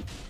you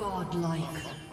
Godlike.